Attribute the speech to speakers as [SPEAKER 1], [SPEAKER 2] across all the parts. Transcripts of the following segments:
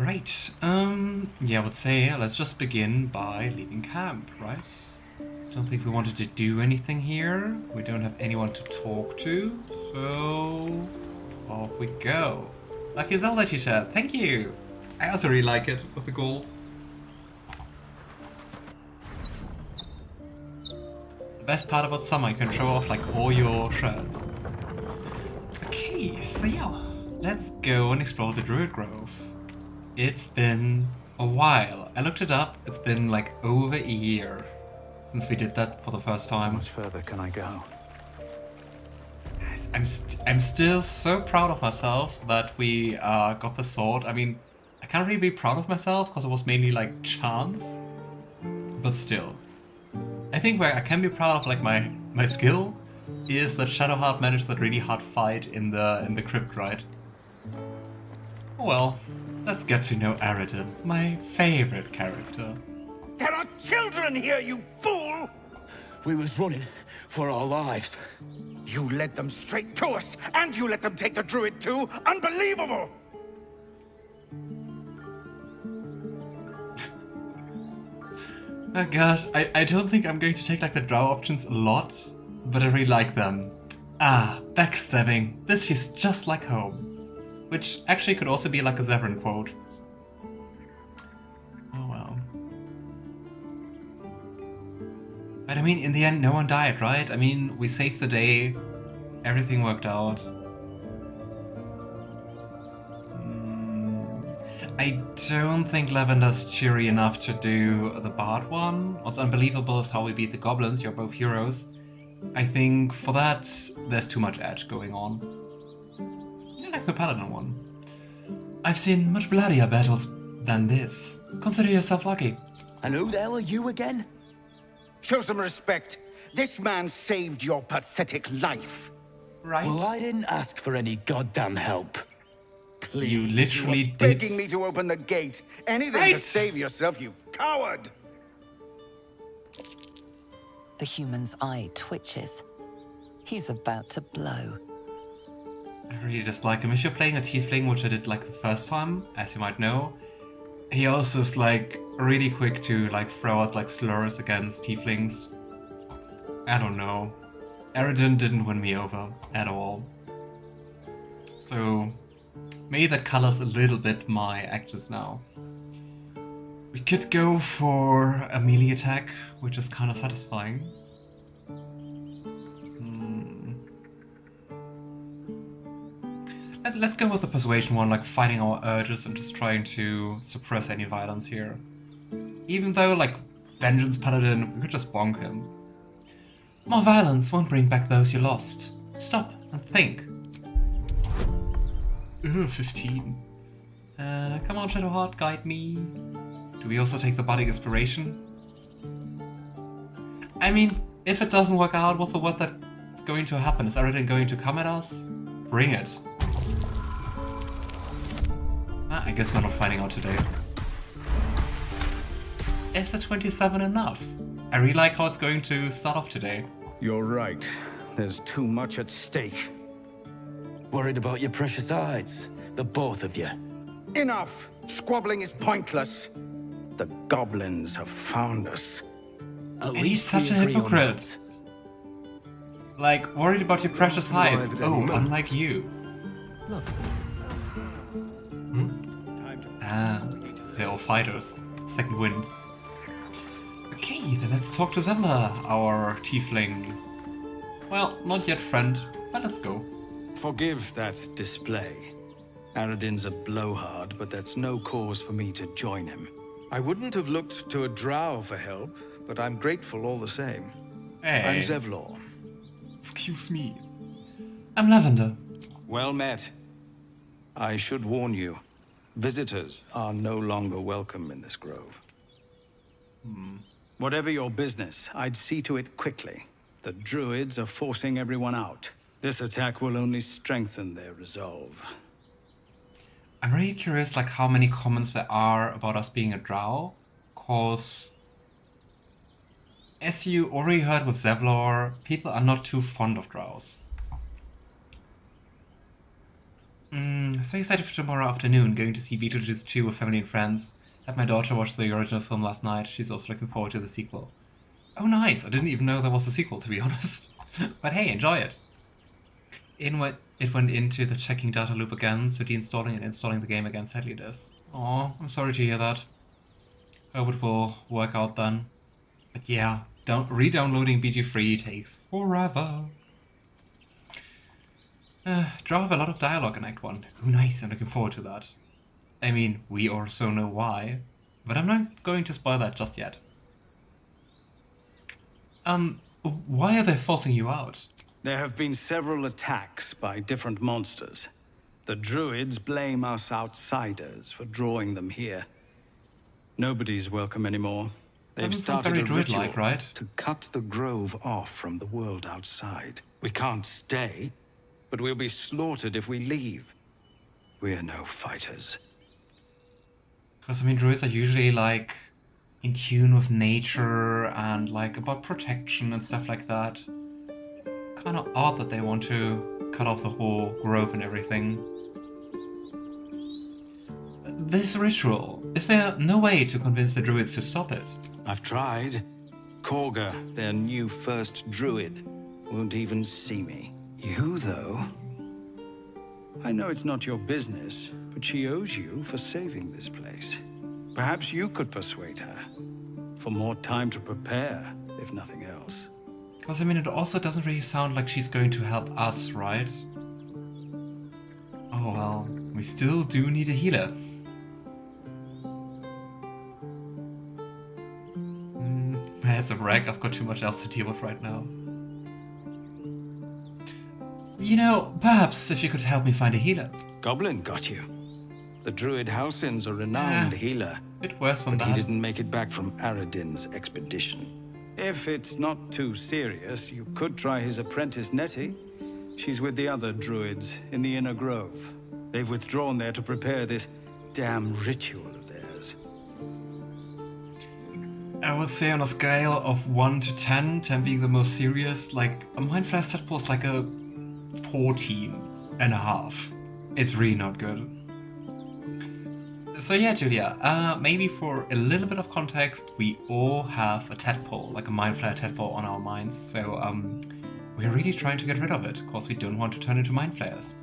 [SPEAKER 1] Right, um, yeah, I would say let's just begin by leaving camp, right? Don't think we wanted to do anything here. We don't have anyone to talk to, so off we go. Lucky Zelda t-shirt, thank you! I also really like it with the gold. The best part about summer, you can show off like all your shirts. Okay, so yeah, let's go and explore the Druid Grove. It's been a while. I looked it up, it's been like over a year since we did that for the first time.
[SPEAKER 2] How much further can I go?
[SPEAKER 1] I'm, st- I'm still so proud of myself that we uh, got the sword. I mean, I can't really be proud of myself because it was mainly like chance, but still. I think where I can be proud of like my my skill is that Shadowheart managed that really hard fight in the in the crypt, right? Well, let's get to know Aradin, my favorite character.
[SPEAKER 3] There are children here, you fool!
[SPEAKER 4] We was running for our lives.
[SPEAKER 3] You led them straight to us, and you let them take the druid too? Unbelievable!
[SPEAKER 1] Oh gosh, I, I don't think I'm going to take like the draw options a lot, but I really like them. Ah, backstabbing. This feels just like home. Which actually could also be like a Zevran quote. Oh well. But I mean, in the end, no one died, right? I mean, we saved the day, everything worked out. Mm, I don't think Lavender's cheery enough to do the Bard one. What's unbelievable is how we beat the goblins, you're both heroes. I think for that, there's too much edge going on. I like the Paladin one. I've seen much bloodier battles than this. Consider yourself lucky.
[SPEAKER 4] And who the hell are you again?
[SPEAKER 3] Show some respect. This man saved your pathetic life.
[SPEAKER 1] Right?
[SPEAKER 4] Well, I didn't ask for any goddamn help. Please.
[SPEAKER 1] you literally
[SPEAKER 3] You
[SPEAKER 1] did.
[SPEAKER 3] were begging me to open the gate. Anything to save yourself, you coward!
[SPEAKER 5] The human's eye twitches. He's about to blow.
[SPEAKER 1] I really dislike him. If you're playing a tiefling, which I did like the first time, as you might know, he also is like really quick to like throw out like slurs against tieflings. I don't know. Aradin didn't win me over at all. So maybe that colors a little bit my actions now. We could go for a melee attack, which is kind of satisfying. Let's, let's go with the persuasion one, like fighting our urges and just trying to suppress any violence here. Even though, like, Vengeance Paladin, we could just bonk him. More violence won't bring back those you lost. Stop and think. Ugh, 15. Uh, come on, Shadowheart, guide me. Do we also take the Bardic Inspiration? I mean, if it doesn't work out, what's the word that's going to happen? Is everything going to come at us? Bring it. I guess we're not finding out today. Is the 27 enough? I really like how it's going to start off today.
[SPEAKER 3] You're right. There's too much at stake.
[SPEAKER 4] Worried about your precious hides. The both of you.
[SPEAKER 3] Enough! Squabbling is pointless. The goblins have found us.
[SPEAKER 4] At
[SPEAKER 1] And
[SPEAKER 4] least we
[SPEAKER 1] such a hypocrite. Like, worried about your precious hides.
[SPEAKER 6] arrive at any
[SPEAKER 1] Oh, unlike you.
[SPEAKER 3] Time to
[SPEAKER 1] Ah, they're all fighters. Second wind. Okay, then let's talk to Zevlor, our tiefling. Well, not yet friend, but let's go.
[SPEAKER 7] Forgive that display. Aradin's a blowhard, but that's no cause for me to join him. I wouldn't have looked to a drow for help, but I'm grateful all the same.
[SPEAKER 1] Hey,
[SPEAKER 7] I'm Zevlor.
[SPEAKER 1] excuse me. I'm Lavender.
[SPEAKER 7] Well met. I should warn you, visitors are no longer welcome in this grove. Hmm. Whatever your business, I'd see to it quickly. The druids are forcing everyone out. This attack will only strengthen their resolve.
[SPEAKER 1] I'm really curious, like, how many comments there are about us being a drow, cause as you already heard with Zevlor, people are not too fond of drows. Mm, so excited for tomorrow afternoon, going to see Beetlejuice 2 with family and friends. Had my daughter watch the original film last night. She's also looking forward to the sequel. Oh, nice. I didn't even know there was a sequel, to be honest. but hey, enjoy it. In what it went into the checking data loop again, so deinstalling and installing the game again sadly does. Oh, I'm sorry to hear that. Hope it will work out then. But yeah, don't re-downloading BG3 takes forever. Uh, drove a lot of dialogue in Act 1. Oh, nice, I'm looking forward to that. I mean, we also know why, but I'm not going to spoil that just yet. Um, why are they forcing you out?
[SPEAKER 3] There have been several attacks by different monsters. The druids blame us outsiders for drawing them here. Nobody's welcome anymore. They've started a ritual
[SPEAKER 1] druid-like, right?
[SPEAKER 3] to cut the grove off from the world outside. We can't stay, but we'll be slaughtered if we leave. We're no fighters.
[SPEAKER 1] Because, I mean, druids are usually, like, in tune with nature and, like, about protection and stuff like that. Kind of odd that they want to cut off the whole grove and everything. This ritual, is there no way to convince the druids to stop it?
[SPEAKER 3] I've tried. Kagha, their new first druid, won't even see me. You, though? I know it's not your business, but she owes you for saving this place. Perhaps you could persuade her. For more time to prepare, if nothing else.
[SPEAKER 1] Because, I mean, it also doesn't really sound like she's going to help us, right? Oh well, we still do need a healer. Mm, as a wreck, I've got too much else to deal with right now. You know, perhaps if you could help me find a healer.
[SPEAKER 3] Goblin got you. The druid Halsin's a renowned
[SPEAKER 1] Ah.
[SPEAKER 3] healer.
[SPEAKER 1] Bit worse than
[SPEAKER 3] But he didn't make it back from Aradin's expedition. If it's not too serious, you could try his apprentice Nettie. She's with the other druids in the Inner Grove. They've withdrawn there to prepare this damn ritual of theirs.
[SPEAKER 1] I would say on a scale of 1 to 10, 10 being the most serious, like a Mind Flash set was like a 14 and a half. It's really not good. So yeah, Julia, uh, maybe for a little bit of context, we all have a tadpole, like a Mind Flayer tadpole on our minds, so um, we're really trying to get rid of it, because we don't want to turn into Mind Flayers.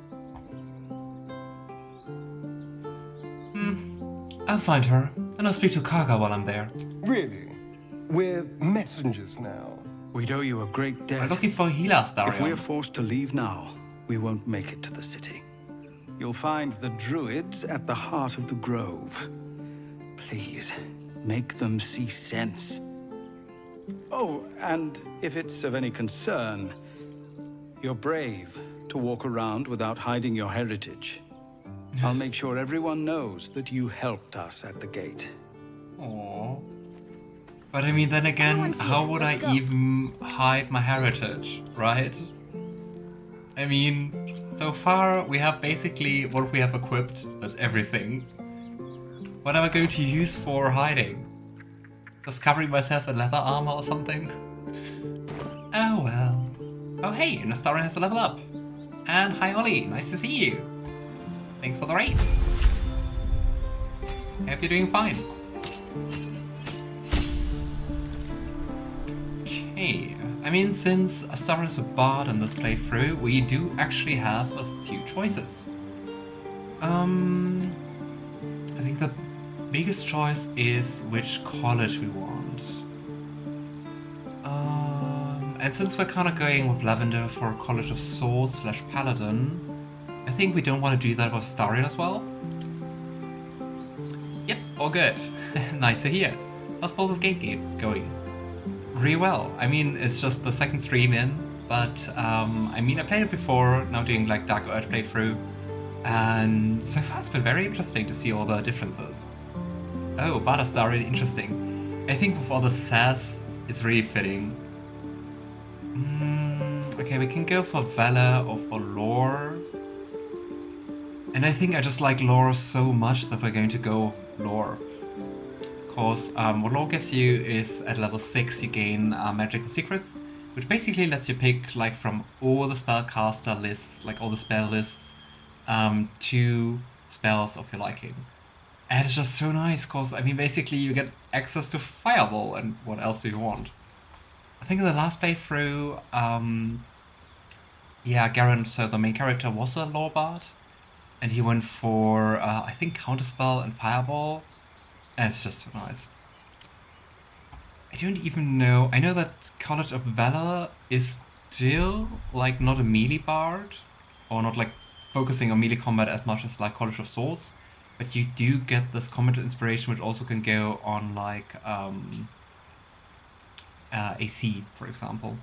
[SPEAKER 1] Hmm, I'll find her, and I'll speak to Kagha while I'm there.
[SPEAKER 2] Really? We're messengers now.
[SPEAKER 3] We'd owe you a great debt.
[SPEAKER 1] looking for a healer,
[SPEAKER 3] If we're forced to leave now, we won't make it to the city. You'll find the druids at the heart of the grove. Please, make them see sense. Oh, and if it's of any concern, you're brave to walk around without hiding your heritage. I'll make sure everyone knows that you helped us at the gate.
[SPEAKER 1] Aww. But I mean, then again, how would I
[SPEAKER 6] go.
[SPEAKER 1] even hide my heritage, right? I mean, so far we have basically what we have equipped, that's everything. What am I going to use for hiding? Just covering myself in leather armor or something? Oh well. Oh hey, Nostarian has a level up. And hi Ollie, nice to see you. Thanks for the raid. Hope you're doing fine. Okay, I mean, since Astarion is a bard in this playthrough, we do actually have a few choices. Um, I think the biggest choice is which college we want. Um, and since we're kind of going with Lavender for a College of Swords slash Paladin, I think we don't want to do that with Starion as well. Yep, all good. nice to hear. How's Baldur's Gate game going? Really well. I mean, it's just the second stream in, but um, I mean, I played it before, now doing like Dark Urge playthrough, and so far it's been very interesting to see all the differences. Oh, Battlestar, really interesting. I think with all the sass, it's really fitting. Mm, okay, we can go for Valor or for Lore. And I think I just like lore so much that we're going to go lore. Because um, what lore gives you is at level 6 you gain uh, magical secrets, which basically lets you pick like from all the spellcaster lists, like all the spell lists, um, two spells of your liking. And it's just so nice because, I mean, basically you get access to Fireball, and what else do you want? I think in the last playthrough, um, yeah, Garen, so the main character was a lore Lawbard, and he went for, uh, I think, Counterspell and Fireball, and it's just so nice. I don't even know, I know that College of Valor is still, like, not a melee bard, or not, like, focusing on melee combat as much as, like, College of Swords, but you do get this combat inspiration, which also can go on, like, um, uh, AC, for example.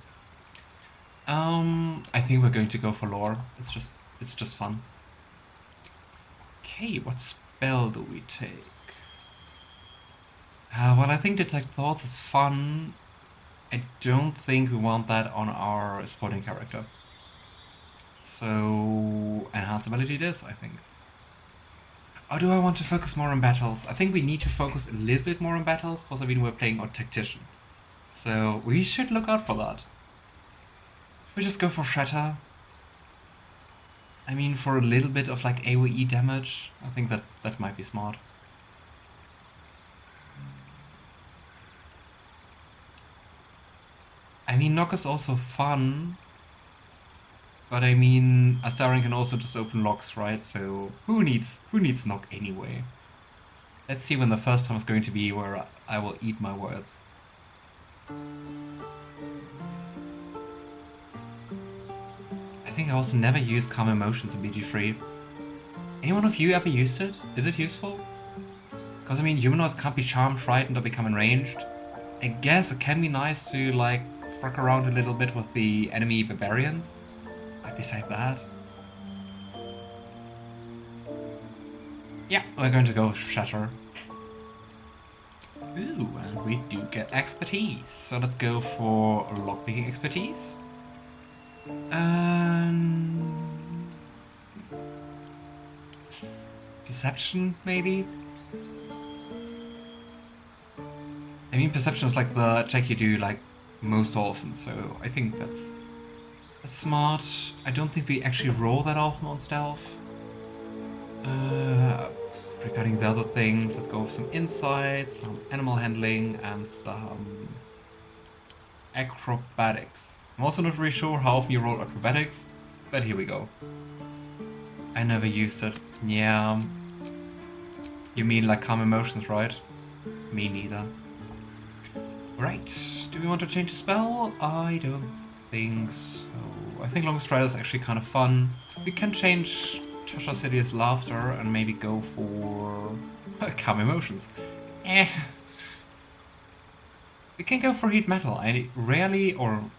[SPEAKER 1] Um, I think we're going to go for lore. It's just, it's just fun. Okay, what spell do we take? Uh, well, I think Detect Thoughts is fun. I don't think we want that on our supporting character. So, Enhance Ability it is, I think. Or do I want to focus more on battles? I think we need to focus a little bit more on battles, because I mean we're playing on Tactician. So we should look out for that. We just go for Shatter. I mean, for a little bit of like AoE damage, I think that that might be smart. I mean, Knock is also fun, but I mean, Astarion can also just open locks, right? So who needs who needs Knock anyway? Let's see when the first time is going to be where I will eat my words. I think I also never used Calm Emotions in BG3. Anyone of you ever used it? Is it useful? Because I mean, humanoids can't be charmed, frightened, or become enraged. I guess it can be nice to like fuck around a little bit with the enemy barbarians. But beside that... Yeah, we're going to go Shatter. Ooh, and we do get expertise. So let's go for lockpicking expertise. Um, deception, maybe? I mean, perception is like the check you do like most often, so I think that's that's smart. I don't think we actually roll that often on stealth. Uh, regarding the other things, let's go with some insight, some animal handling, and some acrobatics. I'm also not really sure how often you roll acrobatics, but here we go. I never used it. Yeah. You mean like calm emotions, right? Me neither. Right, do we want to change the spell? I don't think so. I think Long Strider is actually kind of fun. We can change Tasha's Hideous laughter and maybe go for calm emotions. Eh. We can go for heat metal. I rarely or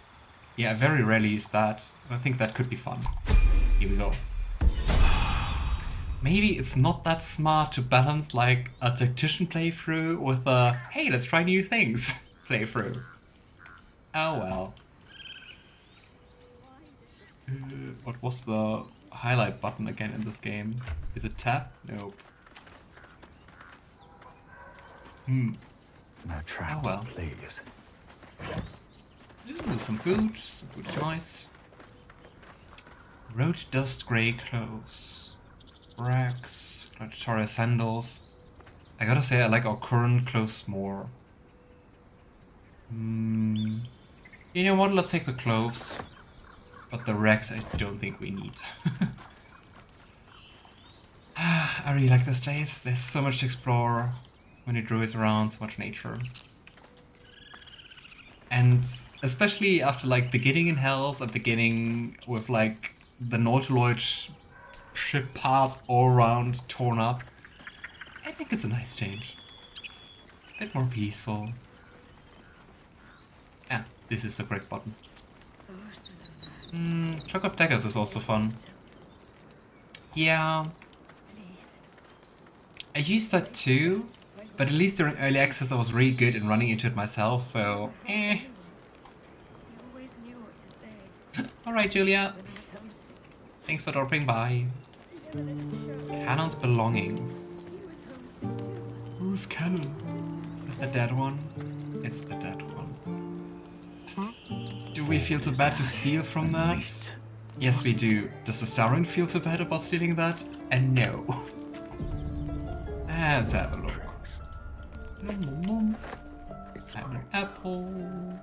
[SPEAKER 1] yeah, very rarely use that. I think that could be fun. Here we go. Maybe it's not that smart to balance like a tactician playthrough with a hey, let's try new things playthrough. Oh well. Uh, what was the highlight button again in this game? Is it tab? Nope. Hmm.
[SPEAKER 3] No traps,
[SPEAKER 1] well.
[SPEAKER 3] please.
[SPEAKER 1] Ooh, some food. Some food is nice. Road dust grey clothes. Rags. Gladiatorial sandals. I gotta say I like our current clothes more. Hmm. You know what? Let's take the clothes. But the rags I don't think we need. I really like this place. There's so much to explore. Many druids around, so much nature. And especially after like beginning in Hells and beginning with like the Nautiloid ship parts all around torn up, I think it's a nice change. A bit more peaceful. This is the correct button. Hmm, Cloud of Daggers is also fun. Yeah. I used that too, but at least during early access I was really good in running into it myself, so eh. Alright, Julia. Thanks for dropping by. Canon's belongings. Who's Canon? Is that the dead one? It's the dead one. Do we feel too bad to steal from that? Yes, we do. Does the Starion feel so bad about stealing that? And no. Let's have a look.
[SPEAKER 2] It's
[SPEAKER 1] Have an apple.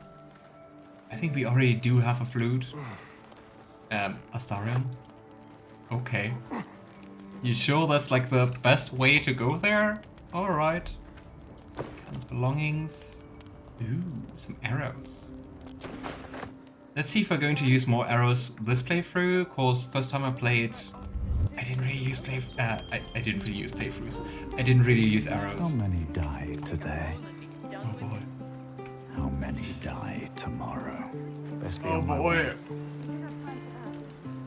[SPEAKER 1] I think we already do have a flute. Um, Astarion. Okay. You sure that's like the best way to go there? Alright. Khan's belongings. Ooh, some arrows. Let's see if we're going to use more arrows this playthrough, cause first time I played, I didn't really use play. Uh, I, I didn't really use playthroughs. I didn't really use arrows.
[SPEAKER 6] How many die today?
[SPEAKER 1] Oh boy.
[SPEAKER 6] How many die tomorrow? Best be
[SPEAKER 1] Oh
[SPEAKER 6] on way.
[SPEAKER 1] boy.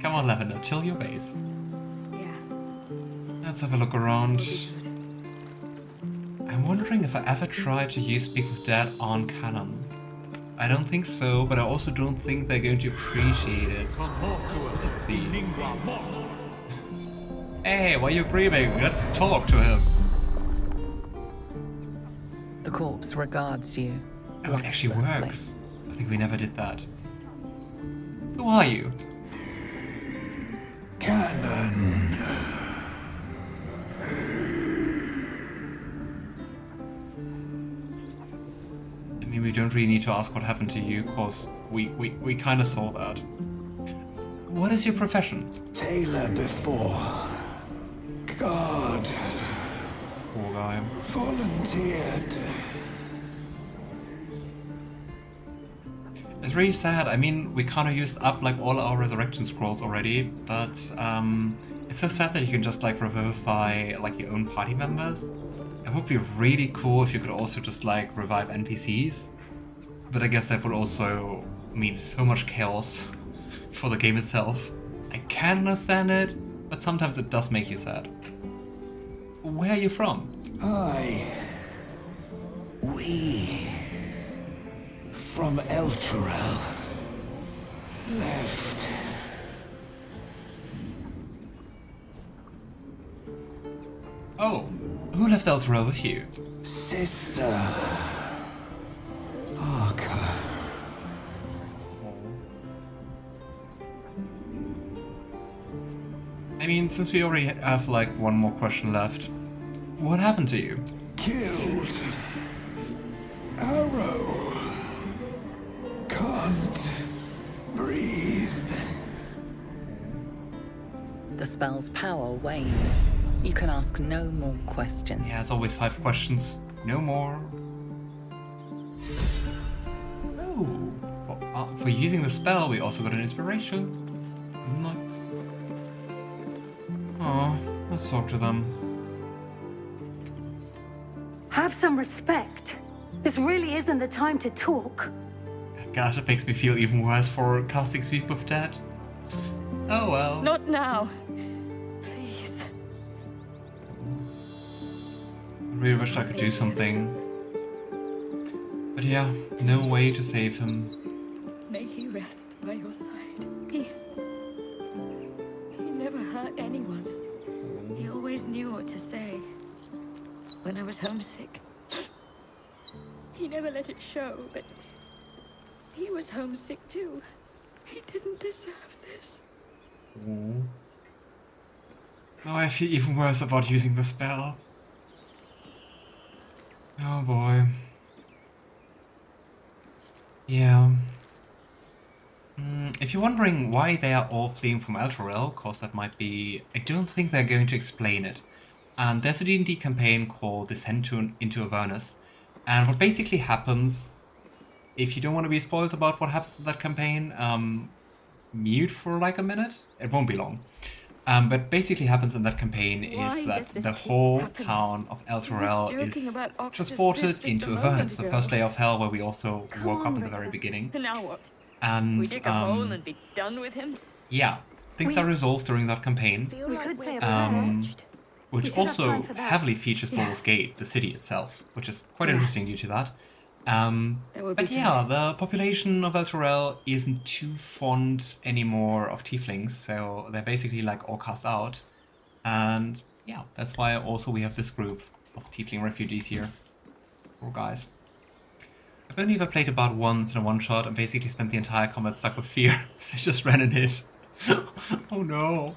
[SPEAKER 1] Come on, Lavender, chill your base.
[SPEAKER 8] Yeah.
[SPEAKER 1] Let's have a look around. I'm wondering if I ever tried to use Speak with Dead on canon. I don't think so, but I also don't think they're going to appreciate it. Let's see. Hey, why are you grieving? Let's talk to him.
[SPEAKER 5] The corpse regards you.
[SPEAKER 1] Oh, it actually works. I think we never did that. Who are you?
[SPEAKER 6] Cannon.
[SPEAKER 1] Don't really need to ask what happened to you, cause we, we, we kind of saw that. What is your profession?
[SPEAKER 6] Tailor before. God
[SPEAKER 1] Poor guy.
[SPEAKER 6] volunteered.
[SPEAKER 1] It's really sad. I mean, we kind of used up like all our resurrection scrolls already, but um, it's so sad that you can just like revivify like your own party members. It would be really cool if you could also just like revive NPCs, but I guess that would also mean so much chaos for the game itself. I can understand it, but sometimes it does make you sad. Where are you from?
[SPEAKER 6] I. We. From Elturel. Left.
[SPEAKER 1] Oh, who left Elturel with you?
[SPEAKER 6] Sister. Arca.
[SPEAKER 1] I mean, since we already have like one more question left, what happened to you?
[SPEAKER 6] Killed. Arrow. Can't breathe.
[SPEAKER 5] The spell's power wanes. You can ask no more questions.
[SPEAKER 1] Yeah, it's always five questions. No more. For, using the spell, we also got an inspiration. Nice. Oh, let's talk to them.
[SPEAKER 9] Have some respect. This really isn't the time to talk.
[SPEAKER 1] God, it makes me feel even worse for casting Speak with Dead. Oh well.
[SPEAKER 8] Not now. Please.
[SPEAKER 1] I really wished I could do something. But yeah, no way to save him.
[SPEAKER 8] May he rest by your side. He. He never hurt anyone. He always knew what to say. When I was homesick, he never let it show, but he was homesick too. He didn't deserve this. Mm.
[SPEAKER 1] Now I feel even worse about using the spell. Oh boy. Yeah. If you're wondering why they are all fleeing from Elturel, cause that might be... I don't think they're going to explain it. And there's a D&D campaign called Descent to, into Avernus. And what basically happens, if you don't want to be spoiled about what happens in that campaign, um, mute for like a minute. It won't be long. Um, but basically happens in that campaign
[SPEAKER 8] Why
[SPEAKER 1] is that the whole
[SPEAKER 8] happening?
[SPEAKER 1] town of Elturel is transported into Avernus, the first layer of hell where we also
[SPEAKER 9] Come
[SPEAKER 1] woke up
[SPEAKER 9] on,
[SPEAKER 1] in the very beginning.
[SPEAKER 8] And now what?
[SPEAKER 1] And
[SPEAKER 8] we dig a hole
[SPEAKER 1] um,
[SPEAKER 8] and be done with him?
[SPEAKER 1] yeah, things
[SPEAKER 9] We-
[SPEAKER 1] are resolved during that campaign,
[SPEAKER 9] We could say
[SPEAKER 1] Um,
[SPEAKER 9] prayer.
[SPEAKER 1] Which
[SPEAKER 9] should
[SPEAKER 1] also
[SPEAKER 9] time for that.
[SPEAKER 1] heavily features
[SPEAKER 9] Yeah.
[SPEAKER 1] Baldur's Gate, the city itself, which is quite
[SPEAKER 9] Yeah.
[SPEAKER 1] interesting due to that. Um, but yeah,
[SPEAKER 8] good.
[SPEAKER 1] the population of Elturel isn't too fond anymore of tieflings, so they're basically like all cast out. And yeah, that's why also we have this group of tiefling refugees here. Poor guys. I've only ever played about once in a one shot and basically spent the entire combat stuck with fear, so I just ran in it. oh no.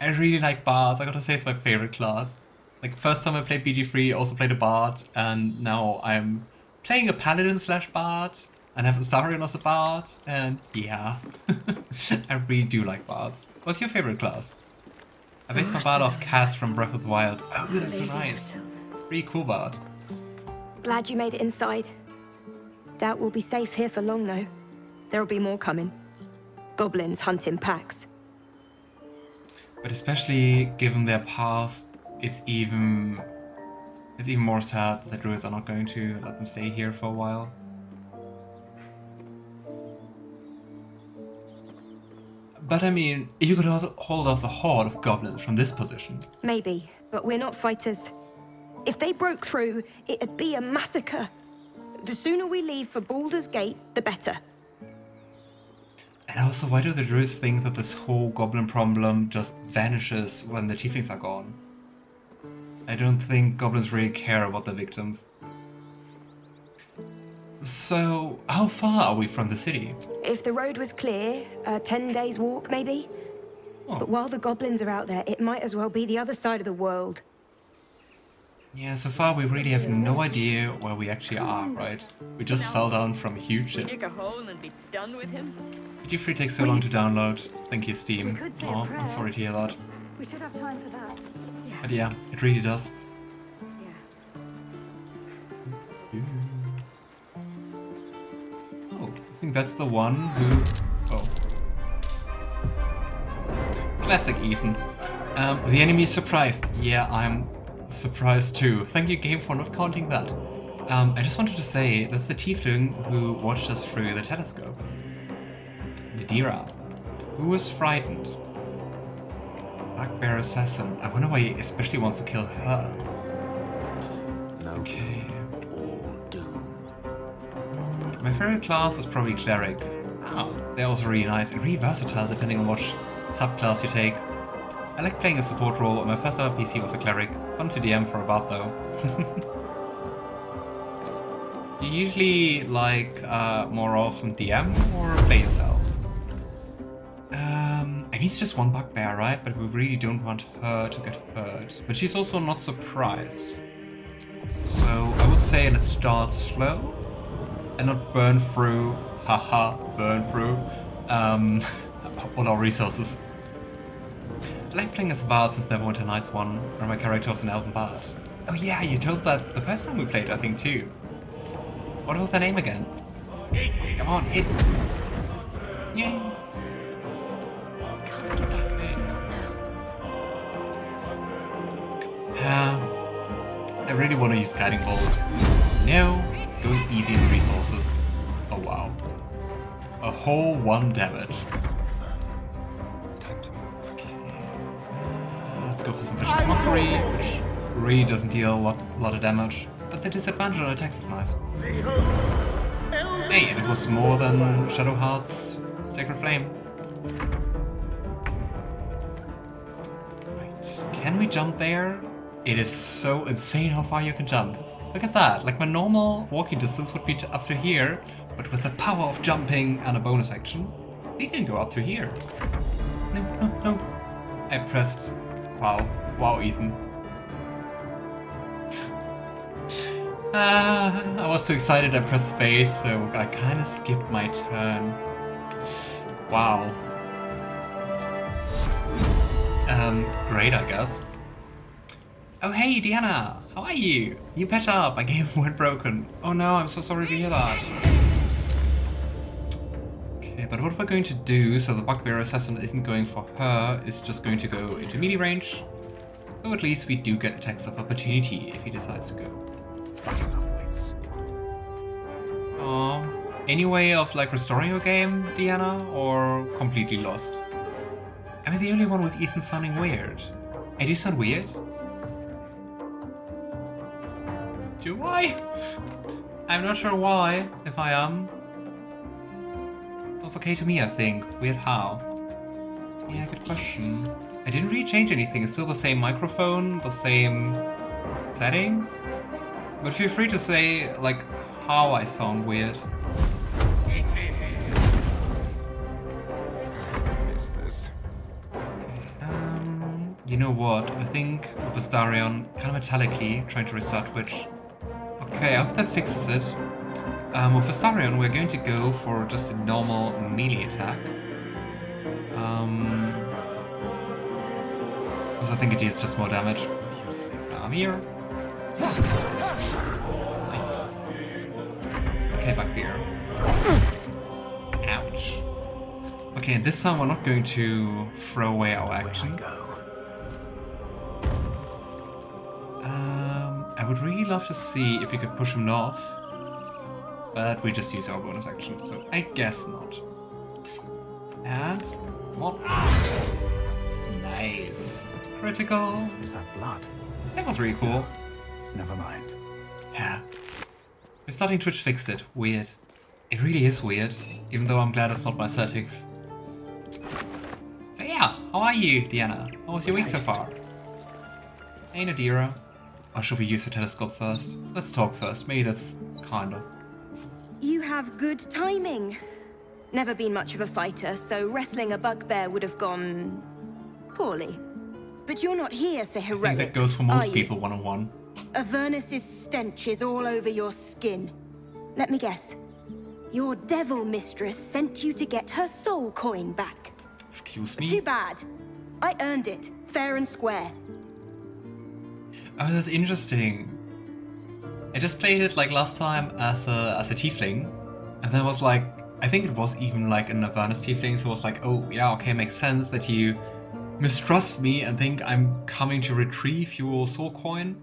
[SPEAKER 1] I really like bards. I gotta say it's my favorite class. Like first time I played BG3, I also played a bard, and now I'm playing a paladin slash bard, and have Astarion as a bard, and yeah, I really do like bards. What's your favorite class? I based my bard off Kass from Breath of the Wild. Oh, that's so nice. Really cool bard.
[SPEAKER 10] Glad you made it inside. Doubt we'll be safe here for long, though. There'll be more coming. Goblins hunt in packs.
[SPEAKER 1] But especially given their past, it's even it's even more sad that the druids are not going to let them stay here for a while. But I mean, you could hold off a horde of goblins from this position.
[SPEAKER 10] Maybe, but we're not fighters. If they broke through, it'd be a massacre. The sooner we leave for Baldur's Gate, the better.
[SPEAKER 1] And also, why do the druids think that this whole goblin problem just vanishes when the tieflings are gone? I don't think goblins really care about the victims. So, how far are we from the city?
[SPEAKER 10] If the road was clear, a 10 days walk maybe.
[SPEAKER 1] Oh.
[SPEAKER 10] But while the goblins are out there, it might as well be the other side of the world.
[SPEAKER 1] Yeah, so far we really have no idea where we actually are, right? We just fell down from a huge ship.
[SPEAKER 8] Dig a hole and be done with him.
[SPEAKER 1] BG3 takes so long to download. Thank you, Steam.
[SPEAKER 9] We could say a
[SPEAKER 1] Oh, I'm sorry to hear that.
[SPEAKER 9] We should have time for that.
[SPEAKER 1] But yeah, it really does. Oh, I think that's the one who. Oh. Classic Ethan. Um, the enemy is surprised. Yeah, I'm surprised too. Thank you, game, for not counting that. Um, I just wanted to say that's the tiefling who watched us through the telescope. Nadira, who was frightened. Bugbear assassin. I wonder why he especially wants to kill her. Okay. All doomed. My favorite class is probably cleric. Oh, they're also really nice and really versatile depending on what subclass you take. I like playing a support role, and my first ever PC was a cleric. Fun to DM for a bard though. Do you usually like uh, more often DM or play yourself? Um, I mean it's just one bugbear, right? But we really don't want her to get hurt. But she's also not surprised. So I would say let's start slow and not burn through, haha, burn through, um, all our resources. Like playing as bard since Neverwinter Nights 1, where my character was an elven bard. Oh yeah, you told that the first time we played, I think, too. What was the name again? Come on, hit! Yay! Uh, I really want to use Guiding Bolt. No, going easy with resources. Oh wow. A whole one damage. Mockery, which really doesn't deal a lot, lot of damage. But the disadvantage on attacks is nice. Hey, and it was more than Shadowheart's Sacred Flame. Right, can we jump there? It is so insane how far you can jump. Look at that, like my normal walking distance would be up to here, but with the power of jumping and a bonus action, we can go up to here. No, no, no. I pressed. Wow. Wow, Ethan. Ah, I was too excited I pressed space, so I kind of skipped my turn. Wow. Um, great, I guess. Oh, hey, Diana! How are you? You patch up, my game went broken. Oh no, I'm so sorry to hear that. Okay, but what we're going to do, so the Bugbear Assassin isn't going for her, is just going to go into melee range. So at least we do get a attacks of opportunity if he decides to go. Aw. Any way of like restoring your game, Diana, or completely lost? Am I the only one with Ethan sounding weird? I do sound weird? Do I? I'm not sure why, if I am. That's okay to me, I think. Weird how? Yeah, good question. I didn't really change anything. It's still the same microphone, the same settings. But feel free to say, like, how I sound weird.
[SPEAKER 2] This.
[SPEAKER 1] you know what? I think with Astarion, kind of metallic-y, trying to restart Twitch. Okay, I hope that fixes it. Um, with Astarion, we're going to go for just a normal melee attack. Um, because I think it deals just more damage. I'm here. Nice. Okay, bugbear. Ouch. Okay, and this time we're not going to throw away our action. Um, I would really love to see if we could push him north. But we just use our bonus action, so I guess not. And? Nice. Critical.
[SPEAKER 6] Is that blood?
[SPEAKER 1] That was really cool.
[SPEAKER 6] Never mind.
[SPEAKER 1] Yeah. We're starting Twitch fixed it. Weird. It really is weird, even though I'm glad it's not my settings. So yeah, how are you, Diana? How was your week so far? Hey, Nadira. Or should we use the telescope first? Let's talk first. Maybe that's kinda.
[SPEAKER 10] You have good timing. Never been much of a fighter, so wrestling a bugbear would have gone... poorly. But you're not here for
[SPEAKER 1] I
[SPEAKER 10] heroics,
[SPEAKER 1] think that goes for most people one on one.
[SPEAKER 10] Avernus's stench is all over your skin. Let me guess. Your devil mistress sent you to get her soul coin back.
[SPEAKER 1] Excuse me?
[SPEAKER 10] Too bad. I earned it, fair and square.
[SPEAKER 1] Oh, that's interesting. I just played it like last time as a as a tiefling, and then was like, I think it was even like an Avernus tiefling, so it was like, oh yeah, okay, makes sense that you mistrust me and think I'm coming to retrieve your soul coin,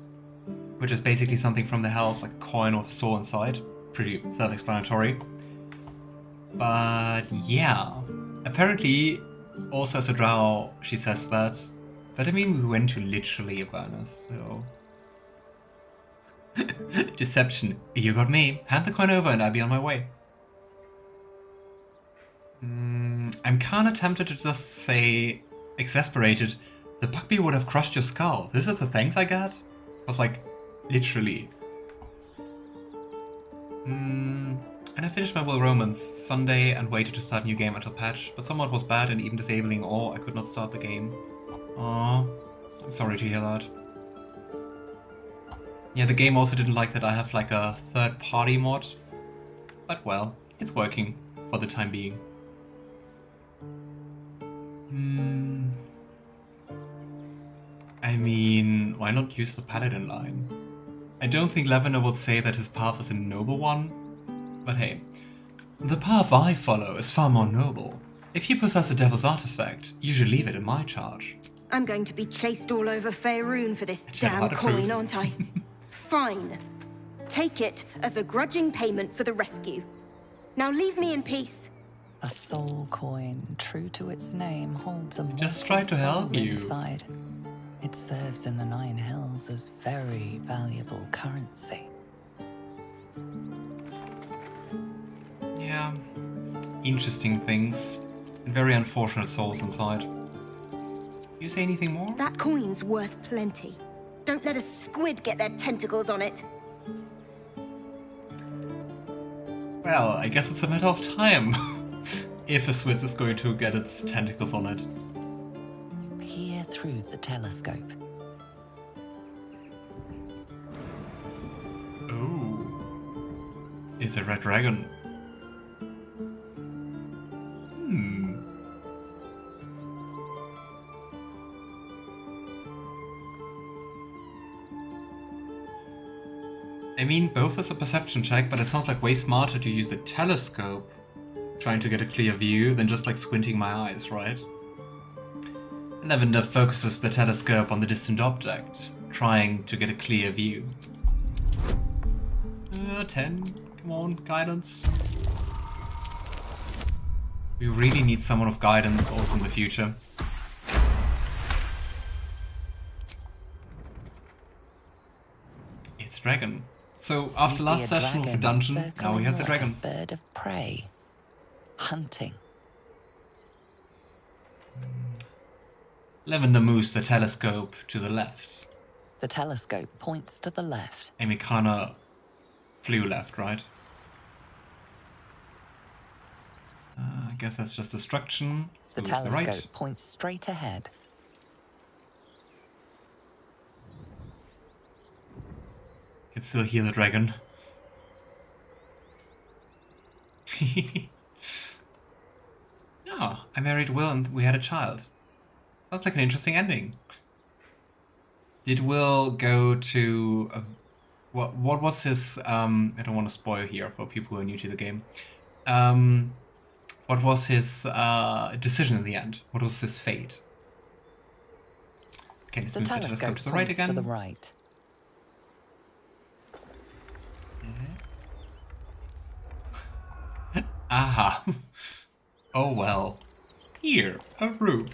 [SPEAKER 1] which is basically something from the hells, like a coin with a soul inside. Pretty self-explanatory. But yeah, apparently, also as a drow, she says that. But I mean, we went to literally Avernus, so. Deception. You got me. Hand the coin over and I'll be on my way. Mm, I'm kinda tempted to just say, exasperated, the bugbear would have crushed your skull. This is the thanks I got? I was like, literally. Mm, and I finished my Wyll Romans Sunday and waited to start new game until patch, but somewhat was bad and even disabling or I could not start the game. Aw, I'm sorry to hear that. Yeah, the game also didn't like that I have like a third party mod. But well, it's working for the time being. Hmm. I mean, why not use the paladin line? I don't think Lavender would say that his path is a noble one, but hey. The path I follow is far more noble. If you possess a devil's artifact, you should leave it in my charge.
[SPEAKER 10] I'm going to be chased all over Faerun for this damn coin, aren't I? Fine. Take it as a grudging payment for the rescue. Now leave me in peace.
[SPEAKER 5] A soul coin, true to its name, holds a
[SPEAKER 1] just
[SPEAKER 5] mortal
[SPEAKER 1] tried to help you.
[SPEAKER 5] Inside. It serves in the Nine Hells as very valuable currency.
[SPEAKER 1] Yeah. Interesting things. And very unfortunate souls inside. You say anything more?
[SPEAKER 10] That coin's worth plenty. Don't let a squid get their tentacles on it.
[SPEAKER 1] Well, I guess it's a matter of time. if a Switz is going to get its tentacles on it.
[SPEAKER 5] Through the telescope.
[SPEAKER 1] Oh. It's a red dragon. Hmm. I mean, both is a perception check, but it sounds like way smarter to use the telescope trying to get a clear view than just like squinting my eyes, right? Lavender focuses the telescope on the distant object, trying to get a clear view. Uh, 10. Come on, guidance. We really need someone of guidance also in the future. It's dragon. So after last session of the dungeon, now we have the dragon.
[SPEAKER 5] A bird of prey. Hunting.
[SPEAKER 1] Lavender moves the telescope to the left.
[SPEAKER 5] The telescope points to the left.
[SPEAKER 1] Amy Kana flew left, right? Uh, I guess that's just destruction.
[SPEAKER 5] The telescope
[SPEAKER 1] right?
[SPEAKER 5] points straight ahead.
[SPEAKER 1] Can still hear the dragon. Ah, oh, I married Wyll and we had a child. Sounds like an interesting ending. Did Wyll go to a, what? What was his? Um, I don't want to spoil here for people who are new to the game. Um, what was his uh, decision in the end? What was his fate? Okay, let's
[SPEAKER 5] The
[SPEAKER 1] move the telescope to the right again.
[SPEAKER 5] to the right.
[SPEAKER 1] Aha. oh well. Here, a roof.